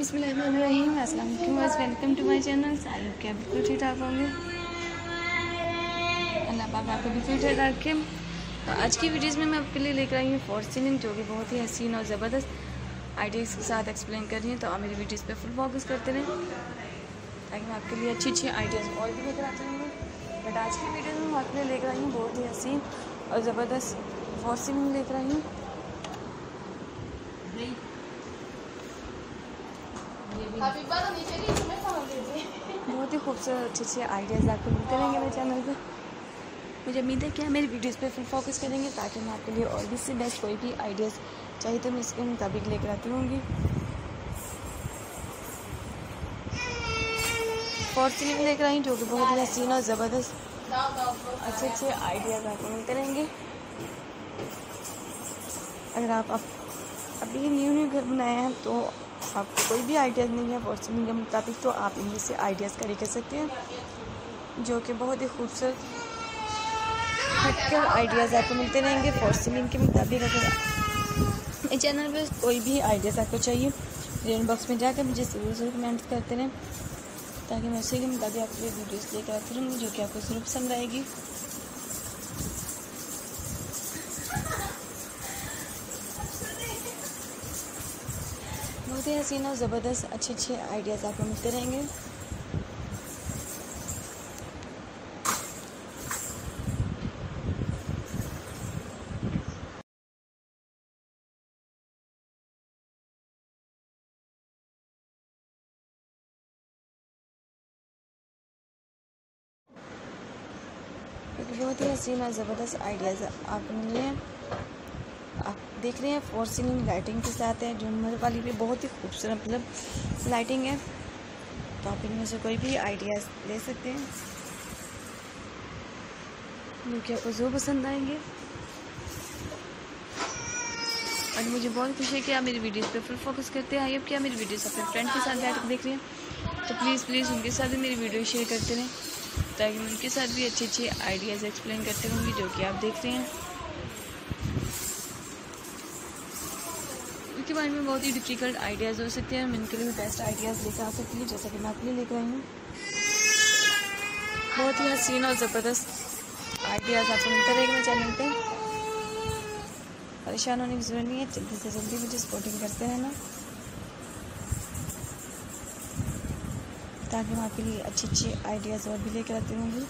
अस्सलाम welcome to my channel. I hope कि आप बिल्कुल ठीक ठाक होंगे? अल्लाह पाक आपको बिल्कुल ठीक रखे। तो आज की वीडियोज़ में मैं आपके लिए लेकर आई हूँ फॉर्चुनिंग जो कि बहुत ही हसीन और ज़बरदस्त आइडियाज़ के साथ एक्सप्लेन कर रही हूँ। तो आप मेरी वीडियोज़ पे फुल फोकस करते रहें, ताकि मैं आपके लिए अच्छी अच्छी आइडियाज़ और भी लेकर आती हूँ। बट आज की वीडियो में मैं आपके लिए लेकर आई हूँ बहुत ही हसीन और ज़बरदस्त फॉर्चुनिंग लेकर आई हूँ। बहुत ही खूबसूरत अच्छे अच्छे आइडियाज़ आपको मिलते रहेंगे मेरे चैनल पर मुझे उम्मीद है कि आप मेरी वीडियोस पे फुल फोकस करेंगे ताकि मैं आपके लिए और भी से बेस्ट कोई भी आइडियाज़ चाहिए तो मैं इसके मुताबिक लेकर आती होंगी फॉर्चुनिंग लेकर आई जो कि बहुत ही हसीन और ज़बरदस्त अच्छे अच्छे आइडियाज़ आपको मिलते रहेंगे। अगर आप अभी न्यू न्यू घर बनाए हैं तो आपको कोई भी आइडियाज़ नहीं है फॉर्चुनिंग के मुताबिक तो आप इनमें से आइडियाज़ कैरी कर सकते हैं, जो कि बहुत ही खूबसूरत हटकर आइडियाज़ आपको मिलते रहेंगे फॉर्चुनिंग के मुताबिक अगर इस चैनल पर कोई भी आइडियाज़ आपको चाहिए रेन बॉक्स में जाकर मुझे ज़रूर ज़रूर कमेंट्स करते रहें, ताकि मैं उसी के मुताबिक आपके लिए वीडियोज़ लेकर आती रहूँगी जो कि आपको ज़रूर पसंद आएगी ही हसीन और ज़बरदस्त अच्छे अच्छे आइडियाज़ आपको मिलते रहेंगे। बहुत ही हसीन और ज़बरदस्त आइडियाज़ आपको मिले हैं देख रहे हैं फोर सीलिंग लाइटिंग के साथ है झूमर वाली भी बहुत ही खूबसूरत मतलब लाइटिंग है। तो आप इनमें से कोई भी आइडियाज़ ले सकते हैं। जो कि आपको जो पसंद आएँगे? और मुझे बहुत खुशी है कि आप मेरी वीडियोस पे फुल फोकस करते हैं। अब क्या मेरी वीडियोस अपने फ्रेंड के साथ बैठ देख रहे हैं तो प्लीज़ प्लीज़ उनके साथ भी मेरी वीडियो शेयर करते रहें, ताकि मैं उनके साथ भी अच्छे अच्छे आइडियाज़ एक्सप्लेन करते रहूँगी, जो कि आप देख रहे हैं। उनके बारे में बहुत ही डिफ़िकल्ट आइडियाज़ हो सकते हैं। मैं उनके लिए भी बेस्ट आइडियाज़ लेकर आ सकती हूँ, जैसा कि मैं लिए लेकर आई हूँ। बहुत ही हसीन और ज़बरदस्त आइडियाज़ आपको मिलते रहेंगे चैनल पे। परेशान होने की ज़रूरत नहीं है, जल्दी से जल्दी मुझे सपोर्टिंग करते रहना। ताकि मैं आपके लिए अच्छे अच्छे आइडियाज़ और भी लेकर आती रहूँगी।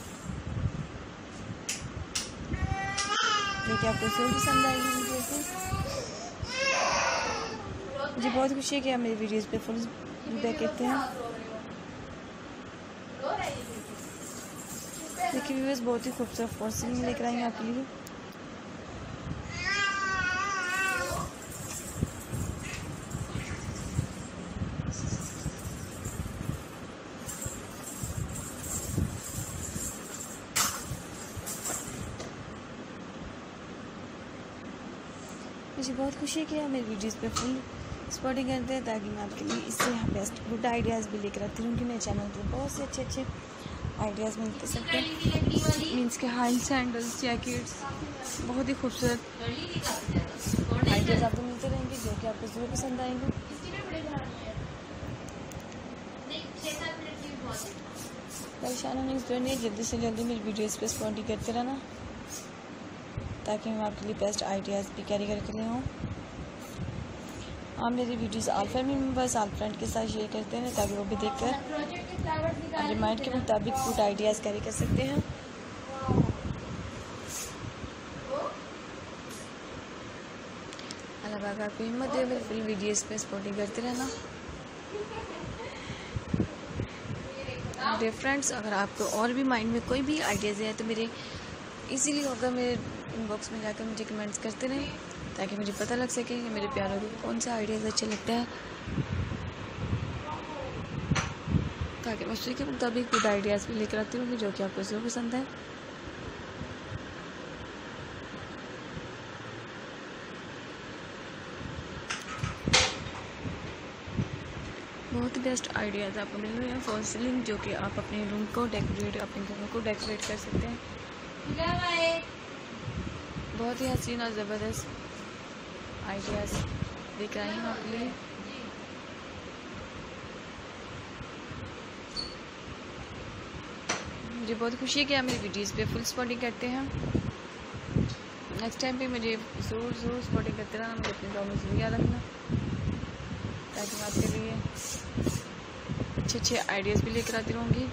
लेकिन आपको फिर पसंद आएगी से मुझे बहुत खुशी है कि आप मेरी वीडियोज़ पे फुल फीडबैक कहते हैं। देखिए व्यूवर्स बहुत ही खूबसूरत फॉर्सिंग लेकर आई हैं आपके लिए। मुझे बहुत खुशी है कि आप मेरी वीडियोज़ पे फुल सपोर्टिंग करते हैं ताकि मैं आपके लिए इससे बेस्ट गुड आइडियाज़ भी लेकर आती रहूँगी मेरे चैनल पर बहुत से अच्छे अच्छे आइडियाज़ मिलते सकते हैं। मीन्स के हाई सैंडल्स जैकेट्स बहुत ही खूबसूरत आइडियाज़ आपको मिलते रहेंगे जो कि आपको ज़रूर पसंद आएँगे। परेशान होने की ज़रूरत नहीं है, जल्दी से जल्दी मेरी वीडियोज़ पे सपोर्टिंग करते रहना, ताकि मैं आपके लिए बेस्ट आइडियाज़ भी कैरी करके ले आऊँ आप मेरी videos all family members all friend के साथ शेयर करते हैं, ताकि वो भी देखकर अपने माइंड के मुताबिक गुड आइडियाज़ कैरी कर सकते हैं। अल्लाह पाक आपको हिम्मत दे, मेरी फुल वीडियोस पे सपोर्टिंग करते रहना। फ्रेंड्स अगर आपको और भी माइंड में कोई भी आइडियाज़ है तो मेरे इजीली होगा मेरे इनबॉक्स में जाकर मुझे कमेंट्स करते रहें। ताकि मुझे पता लग सके कि मेरे प्यारों को कौन सा आइडियाज़ अच्छे लगता है। ताकि मैं उसी के मुताबिक खुद आइडियाज़ भी लेकर आती हूँ जो कि आपको ज़रूर पसंद है। बहुत बेस्ट आइडियाज़ आपको मिल रहे हैं फॉल सीलिंग जो कि आप अपने रूम को डेकोरेट अपने घरों को डेकोरेट कर सकते हैं। बहुत ही हसीन और ज़बरदस्त आइडियाज़ दिख रहे हैं आपके लिए मुझे बहुत खुशी है कि आप मेरी वीडियोस पे फुल स्पॉटिंग करते हैं। नेक्स्ट टाइम भी मुझे ज़रूर ज़रूर स्पॉटिंग करते रहना, मुझे अपने गाँव में ज़रूर याद रखना। ताकि मैं आपके लिए अच्छे अच्छे आइडियाज़ भी लेकर आती रहूँगी।